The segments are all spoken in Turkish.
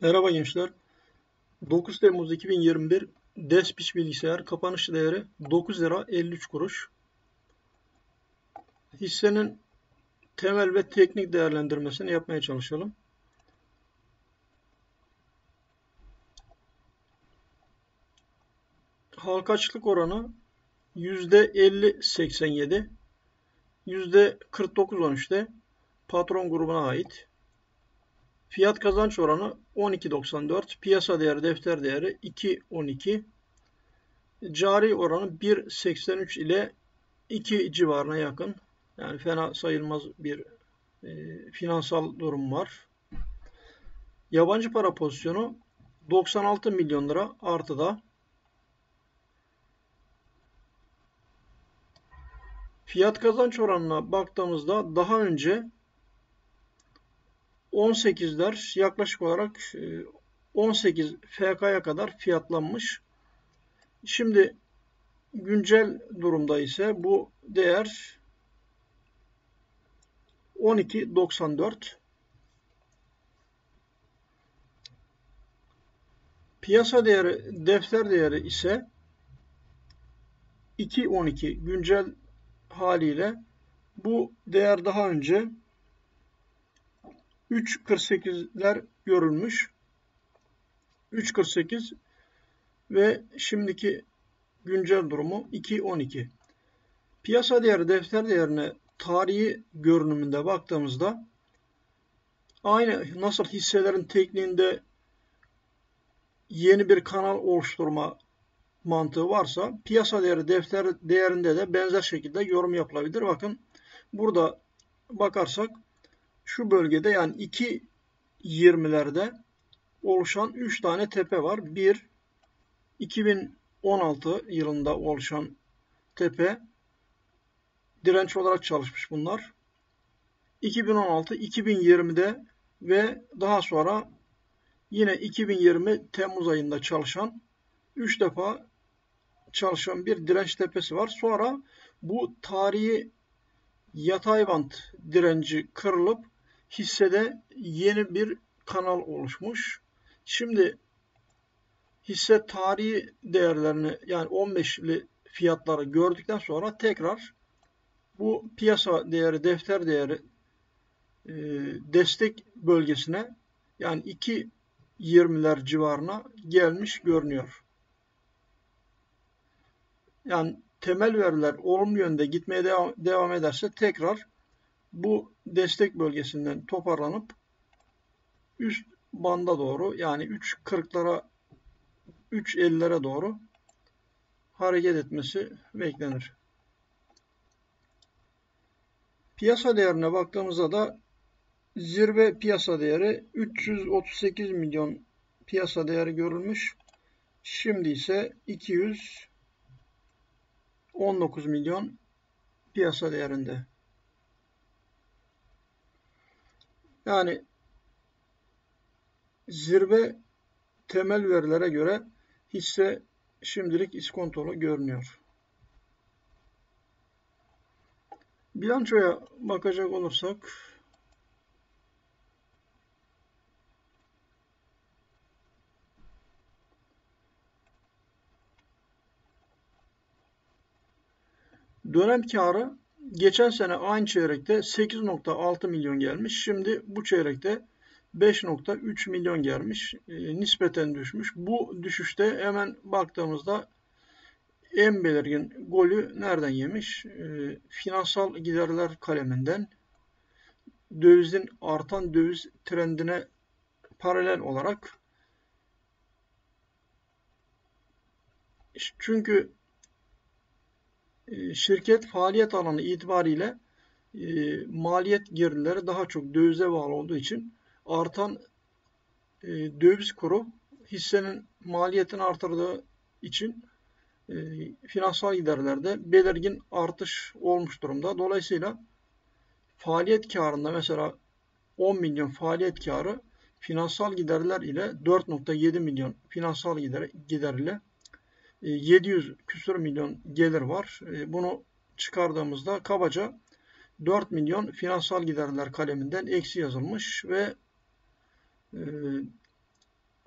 Merhaba gençler. 9 Temmuz 2021 Despiç bilgisayar kapanış değeri 9 lira 53 kuruş. Hissenin temel ve teknik değerlendirmesini yapmaya çalışalım. Halka açıklık oranı %50.87, %49.13'te patron grubuna ait. Fiyat kazanç oranı 12.94. Piyasa değeri, defter değeri 2.12. Cari oranı 1.83 ile 2 civarına yakın. Yani fena sayılmaz bir e, finansal durum var. Yabancı para pozisyonu 96 milyon lira artıda. Fiyat kazanç oranına baktığımızda daha önce 18'ler yaklaşık olarak 18 e, FK'ya kadar fiyatlanmış. Şimdi güncel durumda ise bu değer 12.94. Piyasa değeri, defter değeri ise 2.12 güncel haliyle bu değer daha önce 3.48'ler görülmüş. 3.48 ve şimdiki güncel durumu 2.12. Piyasa değeri defter değerine tarihi görünümünde baktığımızda aynı nasıl hisselerin tekniğinde yeni bir kanal oluşturma mantığı varsa piyasa değeri defter değerinde de benzer şekilde yorum yapılabilir. Bakın burada bakarsak şu bölgede yani 2.20'lerde oluşan 3 tane tepe var. 1 2016 yılında oluşan tepe direnç olarak çalışmış bunlar. 2016, 2020'de ve daha sonra yine 2020 Temmuz ayında çalışan 3 defa çalışan bir direnç tepesi var. Sonra bu tarihi yatay bant direnci kırılıp hissede yeni bir kanal oluşmuş. Şimdi hisse tarihi değerlerini yani 15'li fiyatları gördükten sonra tekrar bu piyasa değeri, defter değeri e, destek bölgesine yani 2.20'ler civarına gelmiş görünüyor. Yani temel veriler olumlu yönde gitmeye devam, devam ederse tekrar bu destek bölgesinden toparlanıp üst banda doğru yani 3.40'lara 3.50'lere doğru hareket etmesi beklenir. Piyasa değerine baktığımızda da zirve piyasa değeri 338 milyon piyasa değeri görülmüş. Şimdi ise 219 milyon piyasa değerinde. Yani zirve temel verilere göre hisse şimdilik iskontolu görünüyor. Bilançoya bakacak olursak dönem karı geçen sene aynı çeyrekte 8.6 milyon gelmiş. Şimdi bu çeyrekte 5.3 milyon gelmiş. E, nispeten düşmüş. Bu düşüşte hemen baktığımızda en belirgin golü nereden yemiş? E, finansal giderler kaleminden dövizin artan döviz trendine paralel olarak çünkü şirket faaliyet alanı itibariyle e, maliyet girdileri daha çok dövize bağlı olduğu için artan e, döviz kuru hissenin maliyetini artırdığı için e, finansal giderlerde belirgin artış olmuş durumda. Dolayısıyla faaliyet karında mesela 10 milyon faaliyet karı finansal giderler ile 4.7 milyon finansal gider, gider ile 700 e, küsur milyon gelir var. E, bunu çıkardığımızda kabaca 4 milyon finansal giderler kaleminden eksi yazılmış ve e,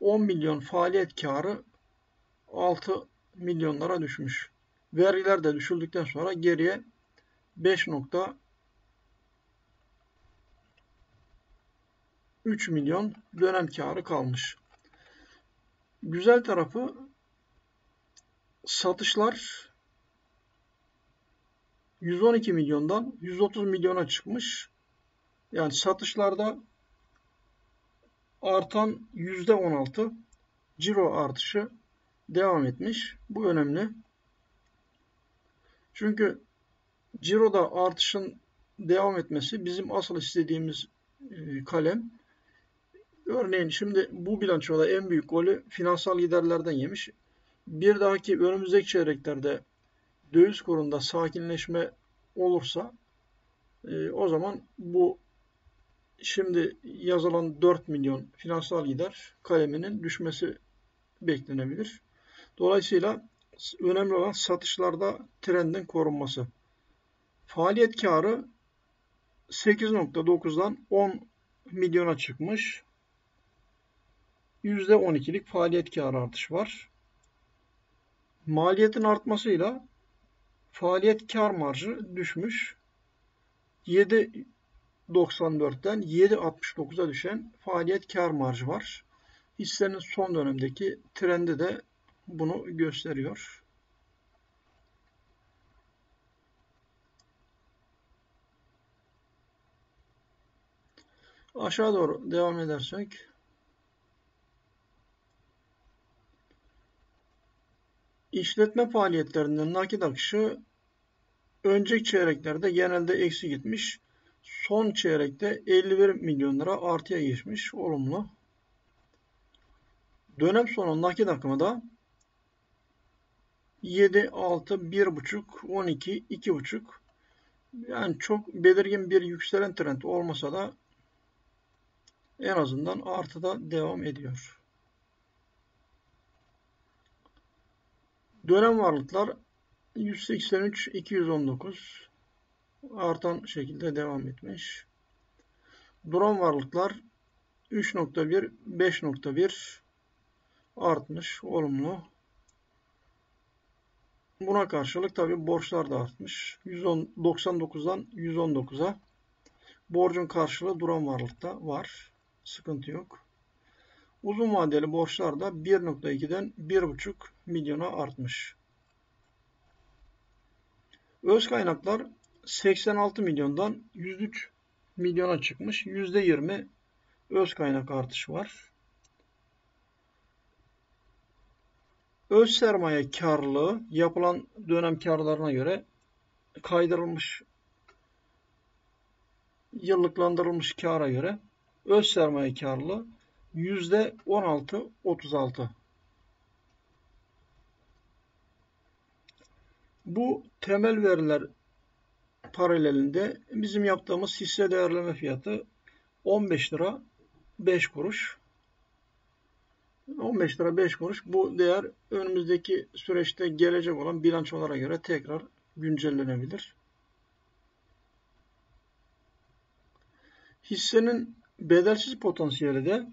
10 milyon faaliyet karı 6 milyonlara düşmüş. Vergiler de düşüldükten sonra geriye 5.3 milyon dönem karı kalmış. Güzel tarafı satışlar 112 milyondan 130 milyona çıkmış. Yani satışlarda artan %16 ciro artışı devam etmiş. Bu önemli. Çünkü ciroda artışın devam etmesi bizim asıl istediğimiz e, kalem. Örneğin şimdi bu bilançoda en büyük golü finansal giderlerden yemiş. Bir dahaki önümüzdeki çeyreklerde döviz kurunda sakinleşme olursa e, o zaman bu şimdi yazılan 4 milyon finansal gider kaleminin düşmesi beklenebilir. Dolayısıyla önemli olan satışlarda trendin korunması. Faaliyet karı 8.9'dan 10 milyona çıkmış. %12'lik faaliyet karı artış var. Maliyetin artmasıyla faaliyet kar marjı düşmüş. 7.94'ten 7.69'a düşen faaliyet kar marjı var. Hissenin son dönemdeki trendi de bunu gösteriyor. Aşağı doğru devam edersek işletme faaliyetlerinden nakit akışı önceki çeyreklerde genelde eksi gitmiş. Son çeyrekte 51 milyon lira artıya geçmiş. Olumlu. Dönem sonu nakit akımı da 7, 6, 1,5, 12, 2,5 yani çok belirgin bir yükselen trend olmasa da en azından artıda devam ediyor. Dönem varlıklar 183, 219 artan şekilde devam etmiş. Duran varlıklar 3.1, 5.1 artmış, olumlu. Buna karşılık tabi borçlar da artmış. 199'dan 119'a. Borcun karşılığı duran varlıkta var. Sıkıntı yok. Uzun vadeli borçlar da 1.2'den 1.5 milyona artmış. Öz kaynaklar 86 milyondan 103 milyona çıkmış. %20 öz kaynak artışı var. Öz sermaye karlılığı yapılan dönem karlarına göre kaydırılmış yıllıklandırılmış kara göre öz sermaye karlılığı %16-36. Bu temel veriler paralelinde bizim yaptığımız hisse değerleme fiyatı 15 lira 5 kuruş. 15 lira 5 kuruş. Bu değer önümüzdeki süreçte gelecek olan bilançolara göre tekrar güncellenebilir. Hissenin bedelsiz potansiyeli de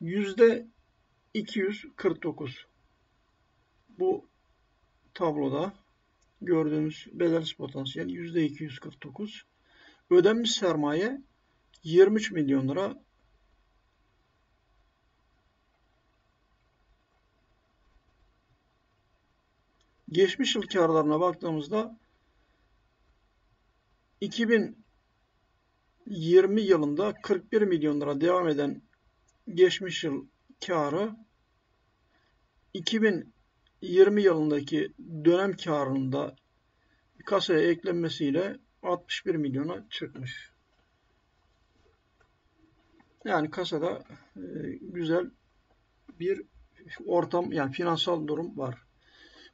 yüzde 249. Bu tabloda gördüğümüz bedelsiz potansiyel yüzde 249. Ödenmiş sermaye 23 milyon lira Geçmiş yıl karlarına baktığımızda 2020 yılında 41 milyon lira devam eden geçmiş yıl karı 2020 yılındaki dönem karında kasaya eklenmesiyle 61 milyona çıkmış. Yani kasada e, güzel bir ortam yani finansal durum var.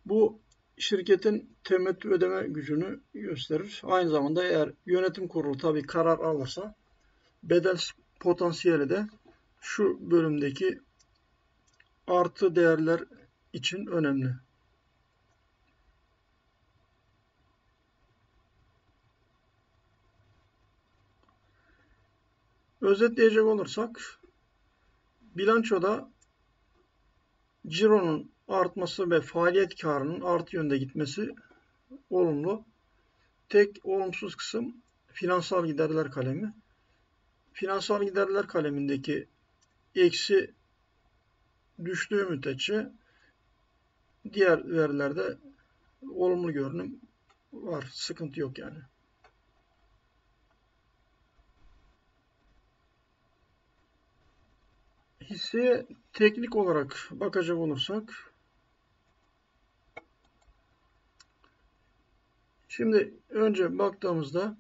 Bu şirketin temettü ödeme gücünü gösterir. Aynı zamanda eğer yönetim kurulu tabii karar alırsa bedel potansiyeli de şu bölümdeki artı değerler için önemli. Özetleyecek olursak bilançoda cironun artması ve faaliyet karının artı yönde gitmesi olumlu. Tek olumsuz kısım finansal giderler kalemi. Finansal giderler kalemindeki eksi düştüğü müddetçe diğer verilerde olumlu görünüm var. Sıkıntı yok yani. Hisseye teknik olarak bakacak olursak şimdi önce baktığımızda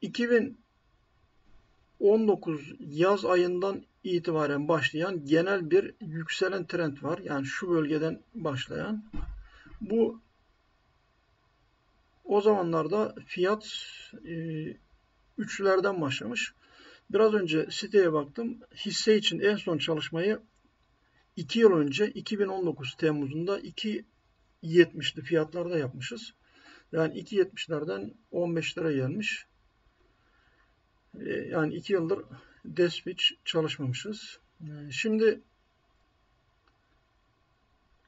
2019 yaz ayından itibaren başlayan genel bir yükselen trend var. Yani şu bölgeden başlayan. Bu o zamanlarda fiyat e, üçlerden başlamış. Biraz önce siteye baktım. Hisse için en son çalışmayı 2 yıl önce 2019 Temmuz'unda 2.70'li fiyatlarda yapmışız. Yani 2.70'lerden 15 lira gelmiş. E, yani 2 yıldır hiç çalışmamışız. E, şimdi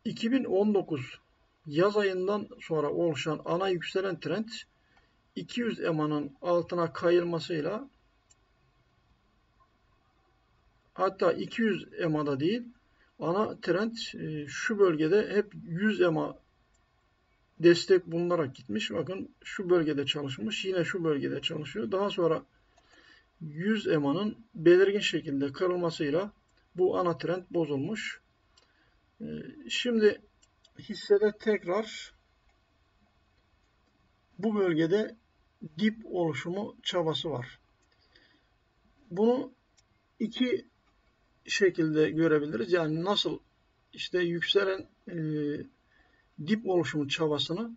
2019 yaz ayından sonra oluşan ana yükselen trend 200 EMA'nın altına kayılmasıyla hatta 200 EMA'da değil ana trend e, şu bölgede hep 100 EMA destek bulunarak gitmiş. Bakın şu bölgede çalışmış. Yine şu bölgede çalışıyor. Daha sonra 100 EMA'nın belirgin şekilde kırılmasıyla bu ana trend bozulmuş. E, şimdi hissede tekrar bu bölgede dip oluşumu çabası var. Bunu iki şekilde görebiliriz. Yani nasıl işte yükselen e, dip oluşumu çabasını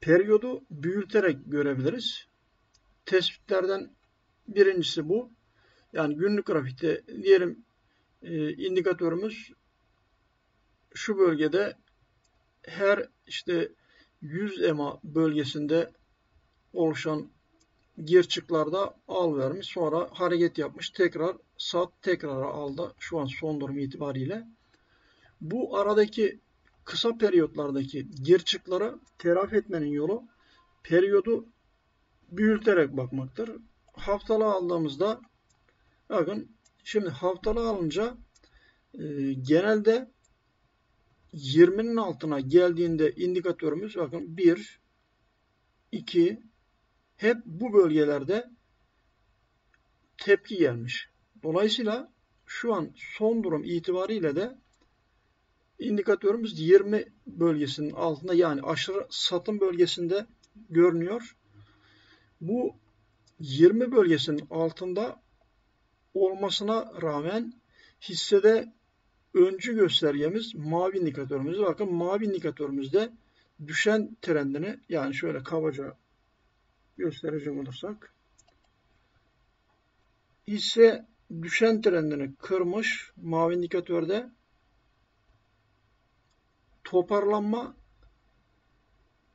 periyodu büyüterek görebiliriz. Tespitlerden birincisi bu. Yani günlük grafikte diyelim e, indikatörümüz şu bölgede her işte 100 EMA bölgesinde oluşan girçiklarda al vermiş. Sonra hareket yapmış. Tekrar sat tekrar aldı. Şu an son durum itibariyle. Bu aradaki kısa periyotlardaki girçikları telafi etmenin yolu periyodu büyüterek bakmaktır. Haftalı aldığımızda bakın şimdi haftalı alınca e, genelde 20'nin altına geldiğinde indikatörümüz bakın 1, 2 hep bu bölgelerde tepki gelmiş. Dolayısıyla şu an son durum itibariyle de indikatörümüz 20 bölgesinin altında yani aşırı satım bölgesinde görünüyor. Bu 20 bölgesinin altında olmasına rağmen hissede öncü göstergemiz mavi indikatörümüz. Bakın mavi indikatörümüzde düşen trendini yani şöyle kabaca gösterecek olursak hisse düşen trendini kırmış mavi indikatörde toparlanma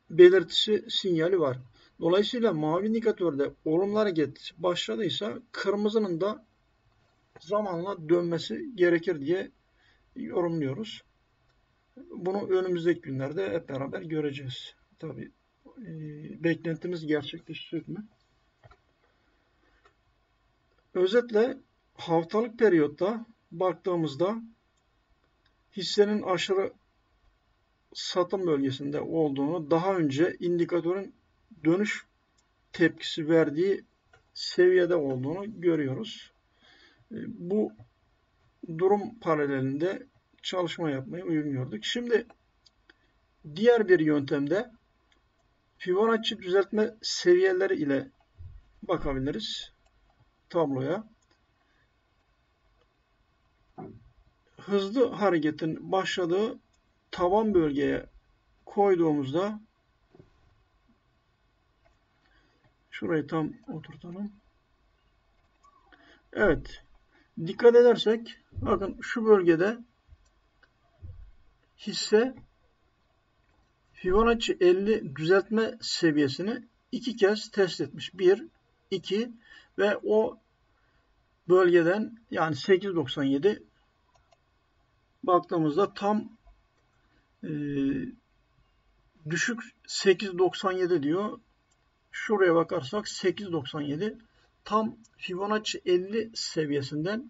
belirtisi sinyali var. Dolayısıyla mavi indikatörde olumlu hareket başladıysa kırmızının da zamanla dönmesi gerekir diye yorumluyoruz. Bunu önümüzdeki günlerde hep beraber göreceğiz. Tabii e, beklentimiz gerçekleşecek mi? Özetle haftalık periyotta baktığımızda hissenin aşırı satım bölgesinde olduğunu daha önce indikatörün dönüş tepkisi verdiği seviyede olduğunu görüyoruz. E, bu durum paralelinde çalışma yapmayı gördük. Şimdi diğer bir yöntemde Fibonacci düzeltme seviyeleri ile bakabiliriz tabloya. Hızlı hareketin başladığı taban bölgeye koyduğumuzda şurayı tam oturtalım. Evet. Dikkat edersek bakın şu bölgede hisse Fibonacci 50 düzeltme seviyesini iki kez test etmiş. 1, 2 ve o bölgeden yani 8.97 baktığımızda tam e, düşük 8.97 diyor. Şuraya bakarsak 8.97 tam Fibonacci 50 seviyesinden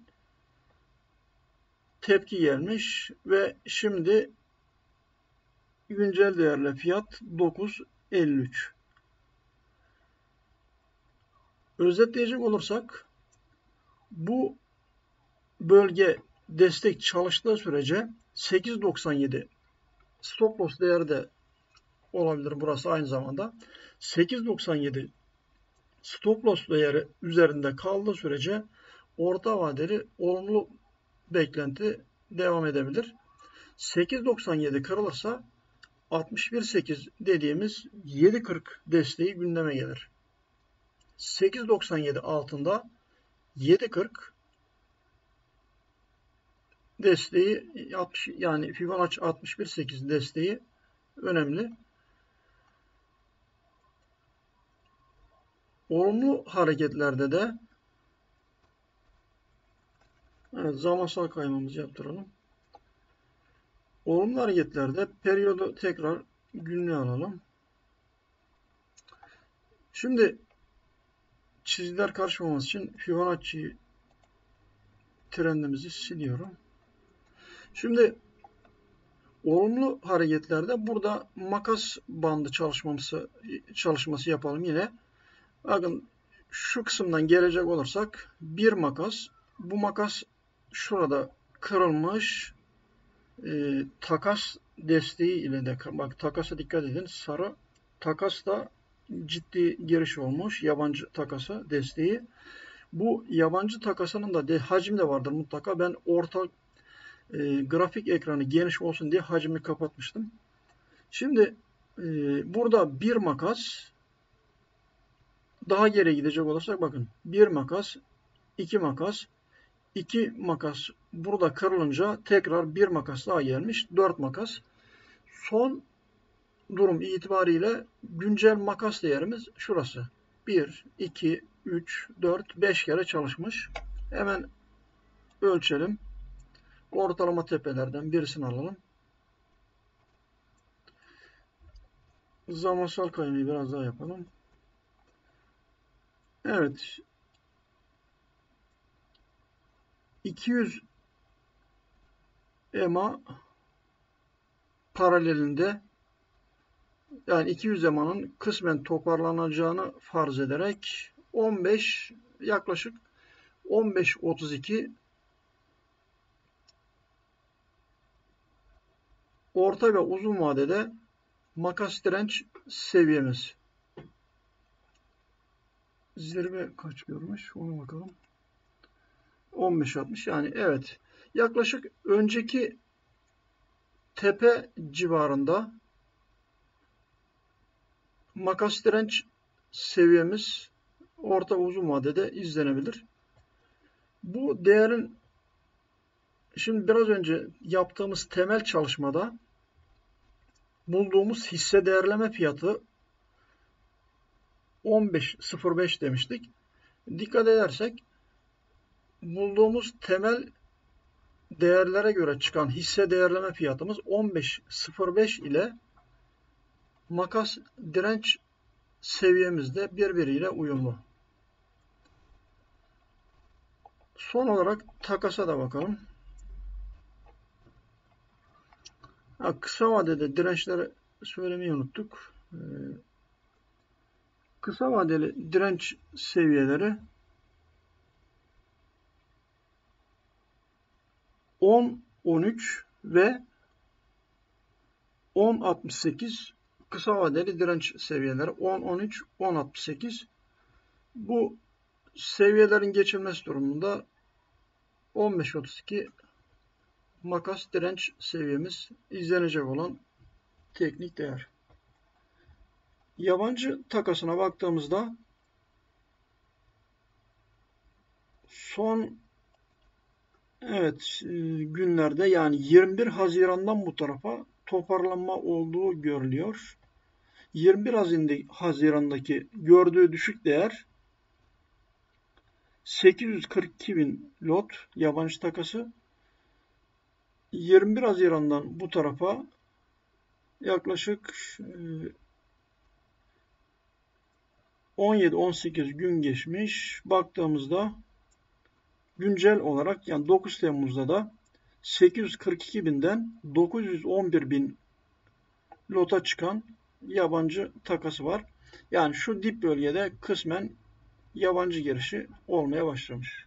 tepki gelmiş ve şimdi güncel değerle fiyat 9.53. Özetleyecek olursak bu bölge destek çalıştığı sürece 8.97 stop loss değeri de olabilir burası aynı zamanda. 8.97 stop loss değeri üzerinde kaldığı sürece orta vadeli olumlu beklenti devam edebilir. 8.97 kırılırsa 61.8 dediğimiz 7.40 desteği gündeme gelir. 8.97 altında 7.40 desteği yani Fibonacci 61.8 desteği önemli. Olumlu hareketlerde de evet, zamansal kaymamızı yaptıralım. Olumlu hareketlerde periyodu tekrar günlüğe alalım. Şimdi çizgiler karışmaması için Fibonacci trendimizi siliyorum. Şimdi olumlu hareketlerde burada makas bandı çalışması çalışması yapalım yine. Bakın şu kısımdan gelecek olursak bir makas. Bu makas şurada kırılmış. E, takas desteği ile de bak takasa dikkat edin. Sarı takas da ciddi giriş olmuş. Yabancı takasa desteği. Bu yabancı takasının da de, hacim de vardır mutlaka. Ben orta e, grafik ekranı geniş olsun diye hacmi kapatmıştım. Şimdi e, burada bir makas daha geri gidecek olursak bakın bir makas, iki makas, iki makas burada kırılınca tekrar bir makas daha gelmiş. Dört makas. Son durum itibariyle güncel makas değerimiz şurası. 1, 2, 3, 4, 5 kere çalışmış. Hemen ölçelim. Ortalama tepelerden birisini alalım. Zamansal kaymayı biraz daha yapalım. Evet. 200 EMA paralelinde yani 200 EMA'nın kısmen toparlanacağını farz ederek 15 yaklaşık 15-32 orta ve uzun vadede makas direnç seviyemiz. Zirve kaç görmüş? Ona bakalım. 15-60 yani evet. Yaklaşık önceki tepe civarında makas direnç seviyemiz orta uzun vadede izlenebilir. Bu değerin şimdi biraz önce yaptığımız temel çalışmada bulduğumuz hisse değerleme fiyatı 15.05 demiştik. Dikkat edersek bulduğumuz temel değerlere göre çıkan hisse değerleme fiyatımız 15.05 ile makas direnç seviyemizde birbiriyle uyumlu. Son olarak takasa da bakalım. Ha, kısa vadede dirençleri söylemeyi unuttuk. Ee, kısa vadeli direnç seviyeleri 10 13 ve 10 68 kısa vadeli direnç seviyeleri 10 13 10 68 bu seviyelerin geçilmesi durumunda 15 32 makas direnç seviyemiz izlenecek olan teknik değer. Yabancı takasına baktığımızda son evet e, günlerde yani 21 Haziran'dan bu tarafa toparlanma olduğu görülüyor. 21 Haziran'daki gördüğü düşük değer 842 bin lot yabancı takası 21 Haziran'dan bu tarafa yaklaşık e, 17-18 gün geçmiş. Baktığımızda güncel olarak yani 9 Temmuz'da da 842 binden 911 bin lota çıkan yabancı takası var. Yani şu dip bölgede kısmen yabancı girişi olmaya başlamış.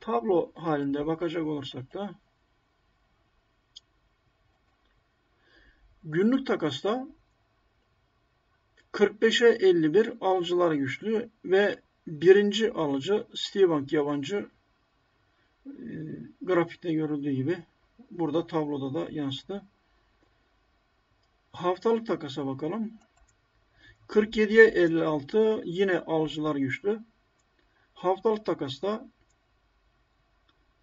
Tablo halinde bakacak olursak da günlük takasta 45'e 51 alıcılar güçlü ve birinci alıcı Citibank yabancı e, grafikte görüldüğü gibi burada tabloda da yansıdı. Haftalık takasa bakalım. 47'ye 56 yine alıcılar güçlü. Haftalık takasta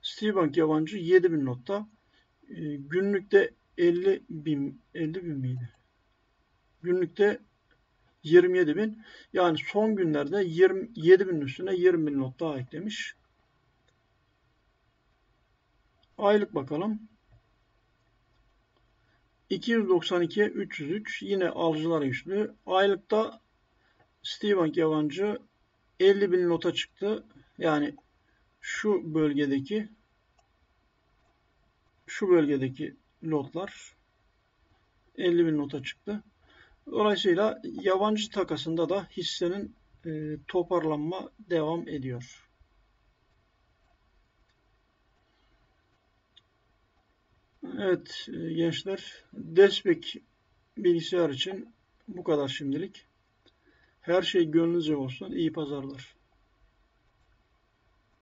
Citibank yabancı 7000 notta. E, günlükte 50 bin, 50 bin miydi? Günlükte 27 bin. Yani son günlerde 27 bin üstüne 20 bin not daha eklemiş. Aylık bakalım. 292'ye 303 yine alıcılar güçlü. Aylıkta Citibank yabancı 50 bin nota çıktı. Yani şu bölgedeki şu bölgedeki lotlar 50 bin nota çıktı. Dolayısıyla yabancı takasında da hissenin e, toparlanma devam ediyor. Evet e, gençler Despek bilgisayar için bu kadar şimdilik. Her şey gönlünüzce olsun. İyi pazarlar.